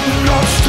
No.